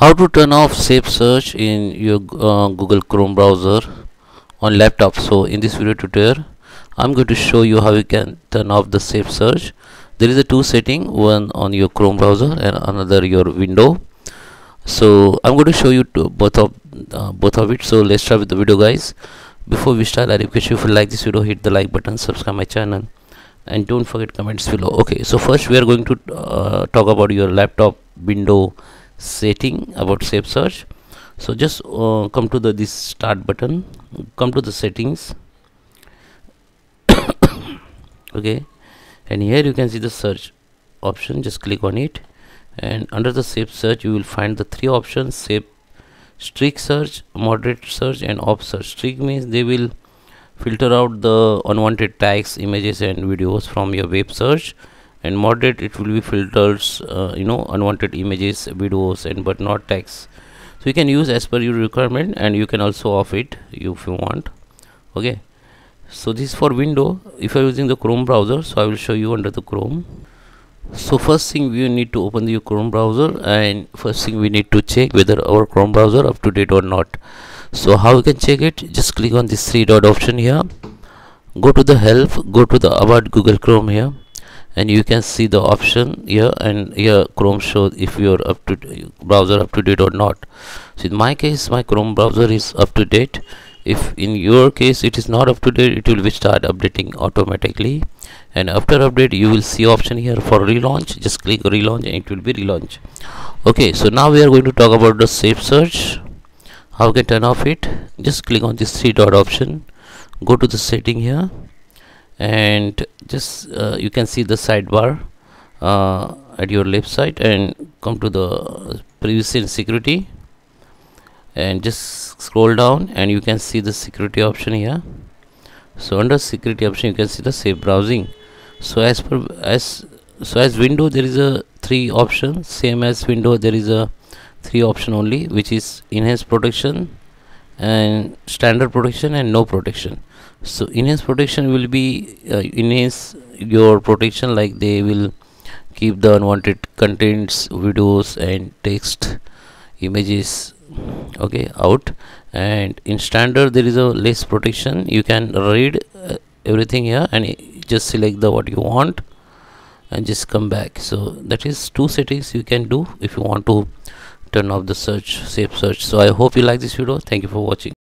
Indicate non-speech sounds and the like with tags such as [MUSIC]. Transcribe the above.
how to turn off safe search in your uh, google chrome browser on laptop? So in this video tutorial i'm going to show you how you can turn off the safe search. There is a two setting one on your chrome browser and another your window. So i'm going to show you both of uh, both of it. So let's start with the video guys. Before we start i request you if you like this video hit the like button subscribe my channel and don't forget comments below. Okay so first we are going to uh, talk about your laptop window setting about safe search. So just uh, come to the this start button. Come to the settings. [COUGHS] Okay. And here you can see the search option. Just click on it. And under the safe search you will find the three options safe strict search moderate search and off search. Strict means they will filter out the unwanted tags images and videos from your web search and moderate it will be filters uh, you know unwanted images videos and but not text. So you can use as per your requirement and you can also off it if you want. Okay? So this is for window. If you're using the chrome browser so i will show you under the chrome. So first thing we need to open the chrome browser and first thing we need to check whether our chrome browser up to date or not. So how we can check it? Just click on this three dot option here. Go to the help go to the about google chrome here and you can see the option here and here chrome shows if your up to browser up to date or not. So in my case my chrome browser is up to date. If in your case it is not up to date it will be start updating automatically. And after update you will see option here for relaunch. Just click relaunch and it will be relaunch okay so now we are going to talk about the safe search. How can turn off it? Just click on this three dot option. Go to the setting here and just uh, you can see the sidebar uh, at your left side and come to the privacy and security. And just scroll down and you can see the security option here. So under security option you can see the safe browsing. So as per as so as window there is a three option. Same as window there is a three option only which is enhanced protection and standard protection and no protection. So enhanced protection will be uh, enhance your protection like they will keep the unwanted contents videos and text images okay out. And in standard there is a less protection. You can read uh, everything here and just select the what you want and just come back. So that is two settings you can do if you want to turn off the search safe search. So i hope you like this video. Thank you for watching